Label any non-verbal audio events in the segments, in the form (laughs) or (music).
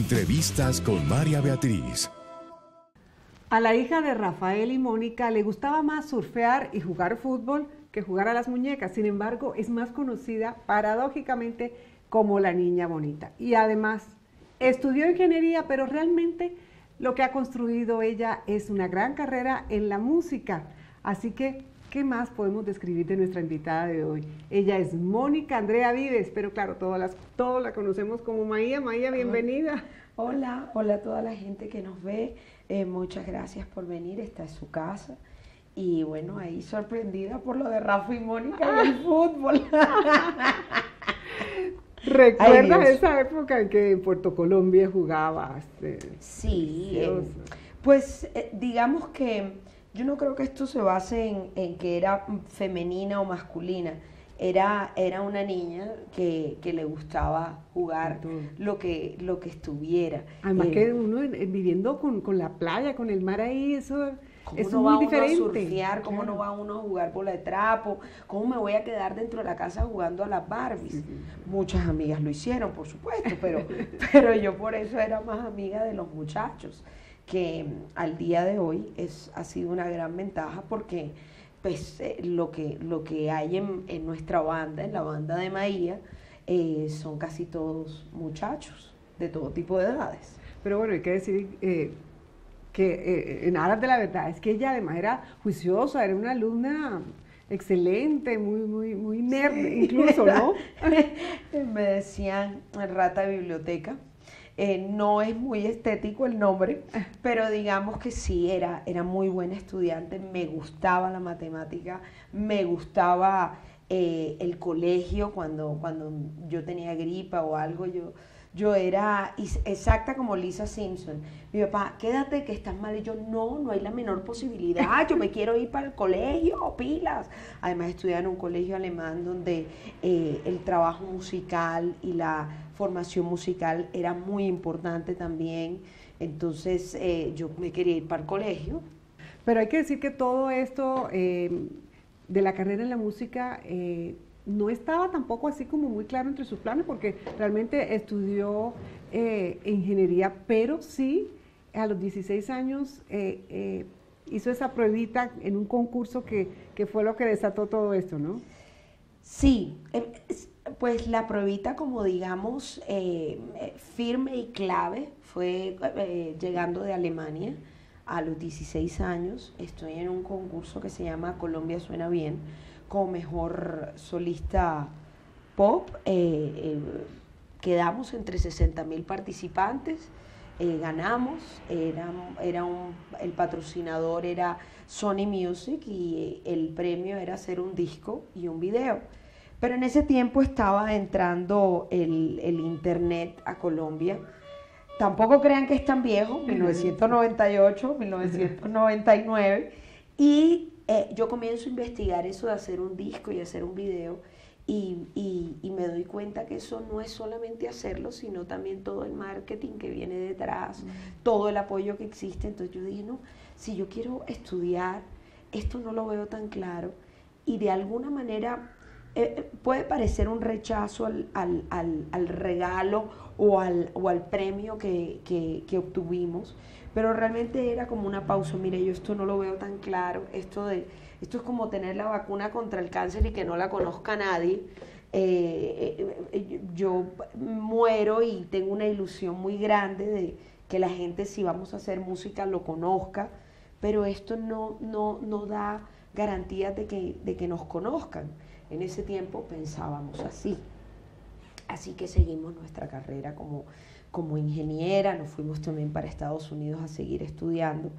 Entrevistas con María Beatriz. A la hija de Rafael y Mónica le gustaba más surfear y jugar fútbol que jugar a las muñecas. Sin embargo, es más conocida paradójicamente como la niña bonita. Y además, estudió ingeniería, pero realmente lo que ha construido ella es una gran carrera en la música. Así que, ¿qué más podemos describir de nuestra invitada de hoy? Ella es Mónica Andrea Vives, pero claro, todas las, todos la conocemos como Maía. Maía, bienvenida. Hola, hola a toda la gente que nos ve. Eh, muchas gracias por venir, esta es su casa. Y bueno, ahí sorprendida por lo de Rafa y Mónica y el fútbol. (laughs) ¿Recuerdas esa época en que en Puerto Colombia jugabas? sí, eh, pues eh, digamos que yo no creo que esto se base en, que era femenina o masculina. Era, era una niña que, le gustaba jugar lo que, lo que estuviera. Además eh, que uno viviendo con, con, la playa, con el mar ahí, eso ¿Cómo no va uno a surfear? ¿Cómo no va uno a jugar bola de trapo? ¿Cómo me voy a quedar dentro de la casa jugando a las Barbies? Muchas amigas lo hicieron, por supuesto, pero, (laughs) pero yo por eso era más amiga de los muchachos, que al día de hoy es, ha sido una gran ventaja porque pues, eh, lo, que, lo que hay en, nuestra banda, en la banda de Maía, eh, son casi todos muchachos de todo tipo de edades. Pero bueno, hay que decir... Eh, que en aras de la verdad es que ella además era juiciosa, era una alumna excelente, muy, muy, muy nerd incluso, ¿no? (laughs) Me decían rata de biblioteca. Eh, no es muy estético el nombre, pero digamos que sí, era, era muy buena estudiante, me gustaba la matemática, me gustaba eh, el colegio cuando, cuando yo tenía gripa o algo, yo yo era exacta como Lisa Simpson. Mi papá, quédate que estás mal. Y yo, no, no hay la menor posibilidad. Yo me quiero ir para el colegio, pilas. Además, estudié en un colegio alemán donde eh, el trabajo musical y la formación musical era muy importante también. Entonces, eh, yo me quería ir para el colegio. Pero hay que decir que todo esto eh, de la carrera en la música no estaba tampoco así como muy claro entre sus planes porque realmente estudió eh, ingeniería, pero sí a los 16 años eh, eh, hizo esa pruebita en un concurso que, que, fue lo que desató todo esto, ¿no? Sí, em, pues la pruebita como digamos firme y clave fue llegando de Alemania a los 16 años, estoy en un concurso que se llama Colombia Suena Bien como mejor solista pop. Eh, eh, quedamos entre 60 mil participantes, eh, ganamos, era, era un, el patrocinador era Sony Music y el premio era hacer un disco y un video. Pero en ese tiempo estaba entrando el, el internet a Colombia. Tampoco crean que es tan viejo, (laughs) 1998, 1999. Y eh, yo comienzo a investigar eso de hacer un disco y hacer un video y, y, me doy cuenta que eso no es solamente hacerlo, sino también todo el marketing que viene detrás, todo el apoyo que existe. Entonces yo dije, no, si yo quiero estudiar, esto no lo veo tan claro y de alguna manera eh, eh, puede parecer un rechazo al, al, al, al regalo o al, o al premio que, que, obtuvimos, pero realmente era como una pausa, mire, yo esto no lo veo tan claro, esto, de, esto es como tener la vacuna contra el cáncer y que no la conozca nadie. Eh, yo muero y tengo una ilusión muy grande de que la gente si vamos a hacer música lo conozca, pero esto no, no, no da garantías de que, de que nos conozcan. En ese tiempo pensábamos así. Así que seguimos nuestra carrera como como ingeniera, nos fuimos también para Estados Unidos a seguir estudiando,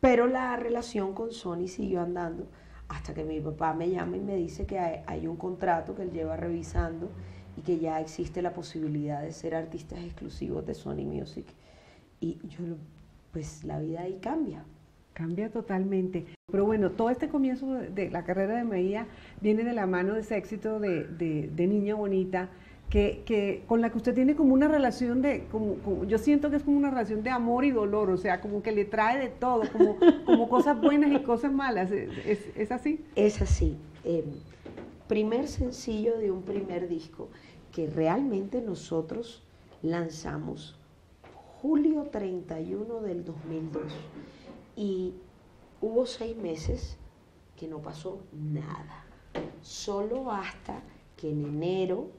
pero la relación con Sony siguió andando hasta que mi papá me llama y me dice que hay, un contrato que él lleva revisando y que ya existe la posibilidad de ser artistas exclusivos de Sony Music. Y yo, pues la vida ahí cambia. Cambia totalmente. Pero bueno, todo este comienzo de la carrera de Maía viene de la mano de ese éxito de, de, de Niña Bonita, que, que, con la que usted tiene como una relación de, como, yo siento que es como una relación de amor y dolor, o sea, como que le trae de todo, como, como cosas buenas y cosas malas. ¿Es, es así? Es así. Em, primer sencillo de un primer disco que realmente nosotros lanzamos julio 31 del 2002. Y hubo seis meses que no pasó nada. Solo hasta que en enero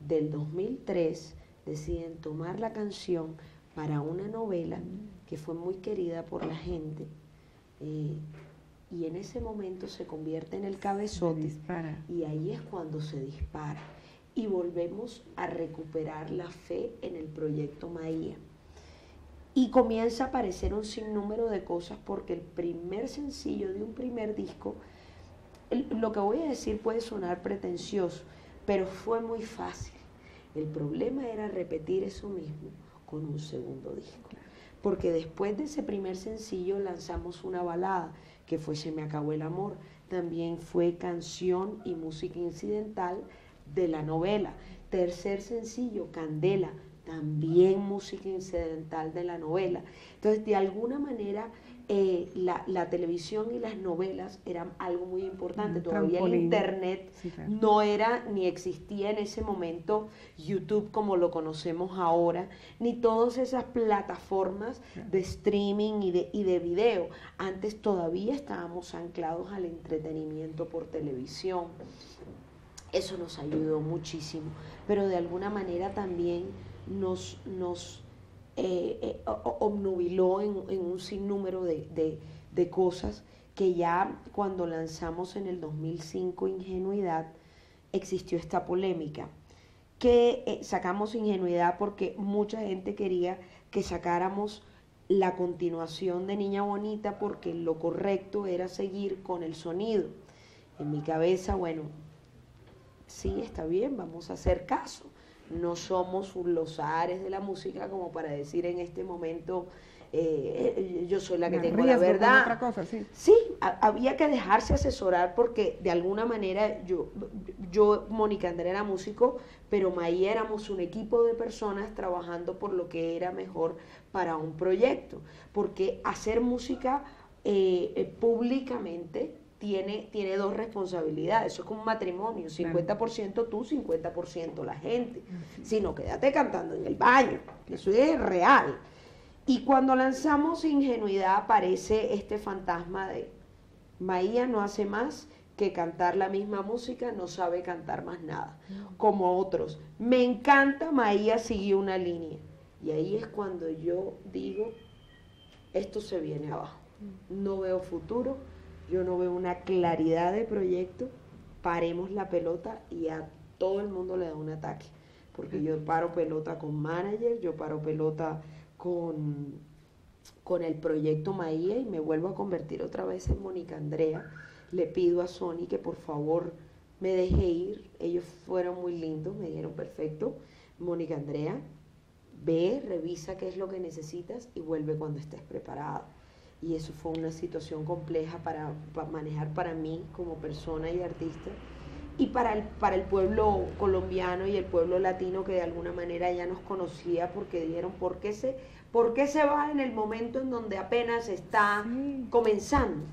del 2003 deciden tomar la canción para una novela que fue muy querida por la gente. Eh, y en ese momento se convierte en el cabezote y ahí es cuando se dispara y volvemos a recuperar la fe en el proyecto Maía. Y comienza a aparecer un sinnúmero de cosas porque el primer sencillo de un primer disco, lo que voy a decir puede sonar pretencioso, pero fue muy fácil. El problema era repetir eso mismo con un segundo disco. Porque después de ese primer sencillo lanzamos una balada que fue Se me acabó el amor. También fue canción y música incidental de la novela. Tercer sencillo, Candela, también música incidental de la novela. Entonces, de alguna manera, eh, la, televisión y las novelas eran algo muy importante. Todavía el Internet no era ni existía en ese momento YouTube como lo conocemos ahora, ni todas esas plataformas de streaming y de, y de video. Antes todavía estábamos anclados al entretenimiento por televisión. Eso nos ayudó muchísimo, pero de alguna manera también nos, nos eh, eh obnubiló en, un sinnúmero de, cosas que ya cuando lanzamos en el 2005 Ingenuidad existió esta polémica, que eh, sacamos Ingenuidad porque mucha gente quería que sacáramos la continuación de Niña Bonita porque lo correcto era seguir con el sonido. En mi cabeza, bueno, sí, está bien, vamos a hacer caso no somos los ares de la música como para decir en este momento eh, eh, yo soy la que tengo la verdad. sí, había que dejarse asesorar porque de alguna manera yo, yo, Mónica Andrea era músico, pero Maí éramos un equipo de personas trabajando por lo que era mejor para un proyecto. Porque hacer música eh, públicamente tiene, tiene dos responsabilidades. Eso es como un matrimonio, 50% tú, 50% la gente. Si no, quédate cantando en el baño. Eso es real. Y cuando lanzamos Ingenuidad aparece este fantasma de Maía no hace más que cantar la misma música, no sabe cantar más nada, como otros. Me encanta, Maía siguió una línea. Y ahí es cuando yo digo, esto se viene abajo. No veo futuro, yo no veo una claridad de proyecto, paremos la pelota y a todo el mundo le da un ataque. Porque yo paro pelota con manager, yo paro pelota con, con el proyecto Maía y me vuelvo a convertir otra vez en Mónica Andrea. Le pido a Sony que por favor me deje ir. Ellos fueron muy lindos, me dijeron perfecto. Mónica Andrea, ve, revisa qué es lo que necesitas y vuelve cuando estés preparada y eso fue una situación compleja para, manejar para mí como persona y artista y para el, para el pueblo colombiano y el pueblo latino que de alguna manera ya nos conocía porque dijeron, ¿por qué se, por qué se va en el momento en donde apenas está comenzando?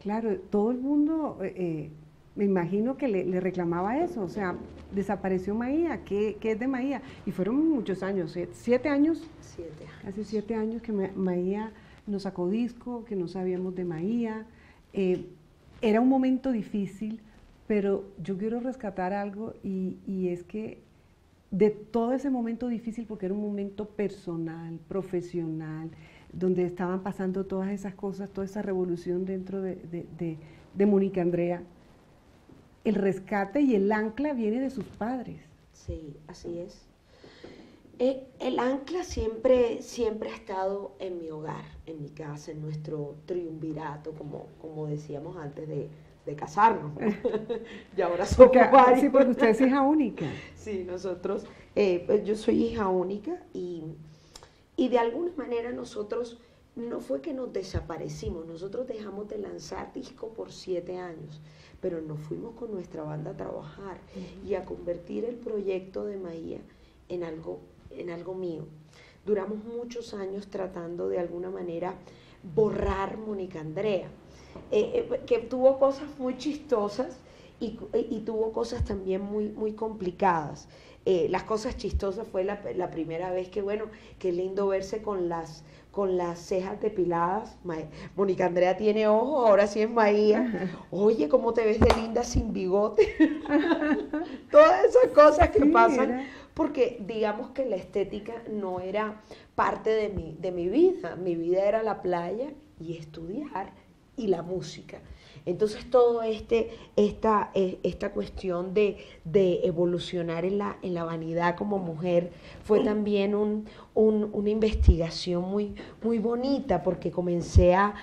Claro, todo el mundo, eh, eh, me imagino que le, reclamaba eso, o sea, desapareció Maía, ¿qué, es de Maía? Y fueron muchos años, ¿siete años? Siete años. Casi siete años que Maía nos sacó disco, que no sabíamos de Maía. Eh, era un momento difícil, pero yo quiero rescatar algo y, es que de todo ese momento difícil, porque era un momento personal, profesional, donde estaban pasando todas esas cosas, toda esa revolución dentro de, de, de Mónica Andrea, el rescate y el ancla viene de sus padres. Sí, así es. Eh, el ancla siempre, siempre ha estado en mi hogar, en mi casa, en nuestro triunvirato, como, como decíamos antes de, casarnos. (laughs) y ahora somos varios. Sí, porque usted es hija única. (laughs) sí, nosotros, eh, pues yo soy hija única y, y de alguna manera nosotros no fue que nos desaparecimos, nosotros dejamos de lanzar disco por siete años, pero nos fuimos con nuestra banda a trabajar y a convertir el proyecto de Maía en algo en algo mío. Duramos muchos años tratando de alguna manera borrar Mónica Andrea, eh, eh, que tuvo cosas muy chistosas y, tuvo cosas también muy, muy complicadas. eh, las cosas chistosas fue la, la, primera vez que, bueno, qué lindo verse con las, con las cejas depiladas. Mónica Andrea tiene ojos, ahora sí es Maía. Oye, ¿cómo te ves de linda sin bigote? (laughs) Todas esas cosas que pasan. Porque digamos que la estética no era parte de mi, de mi vida. Mi vida era la playa y estudiar y la música. Entonces todo este, esta, e, esta cuestión de, evolucionar en la, en la vanidad como mujer fue también una investigación muy, muy bonita porque comencé a,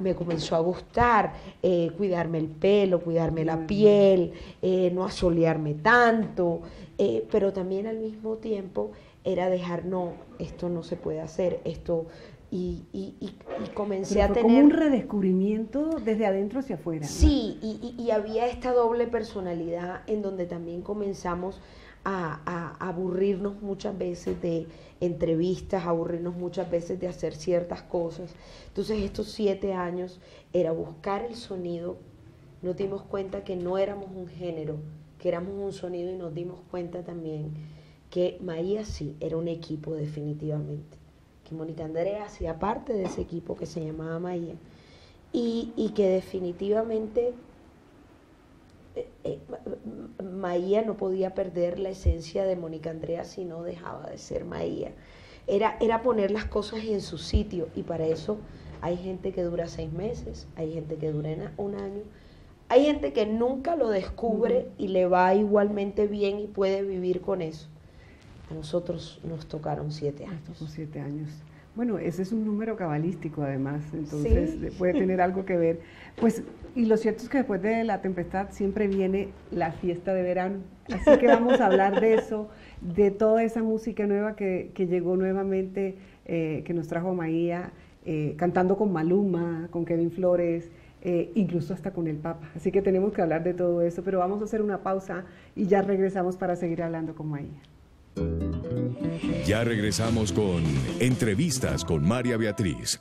me comenzó a gustar eh, cuidarme el pelo, cuidarme la piel, eh, no asolearme tanto, eh, pero también al mismo tiempo era dejar, no, esto no se puede hacer, esto y, y, comencé a tener... Como un redescubrimiento desde adentro hacia afuera. Sí, y, había esta doble personalidad en donde también comenzamos a, aburrirnos muchas veces de entrevistas, aburrirnos muchas veces de hacer ciertas cosas. Entonces estos siete años era buscar el sonido, nos dimos cuenta que no éramos un género, que éramos un sonido y nos dimos cuenta también que María sí era un equipo definitivamente que Mónica Andrea hacía parte de ese equipo que se llamaba Maía y, que definitivamente eh, eh, Maía no podía perder la esencia de Mónica Andrea si no dejaba de ser Maía. Era, era poner las cosas en su sitio y para eso hay gente que dura seis meses, hay gente que dura un año, hay gente que nunca lo descubre y le va igualmente bien y puede vivir con eso. A nosotros nos tocaron siete años. siete años. Bueno, ese es un número cabalístico además, entonces puede tener algo que ver. Pues, y lo cierto es que después de la tempestad siempre viene la fiesta de verano. Así que vamos a hablar de eso, de toda esa música nueva que, llegó nuevamente, eh, que nos trajo Maía, eh, cantando con Maluma, con Kevin Flores, eh, incluso hasta con el Papa. Así que tenemos que hablar de todo eso, pero vamos a hacer una pausa y ya regresamos para seguir hablando con Maía. Ya regresamos con Entrevistas con María Beatriz.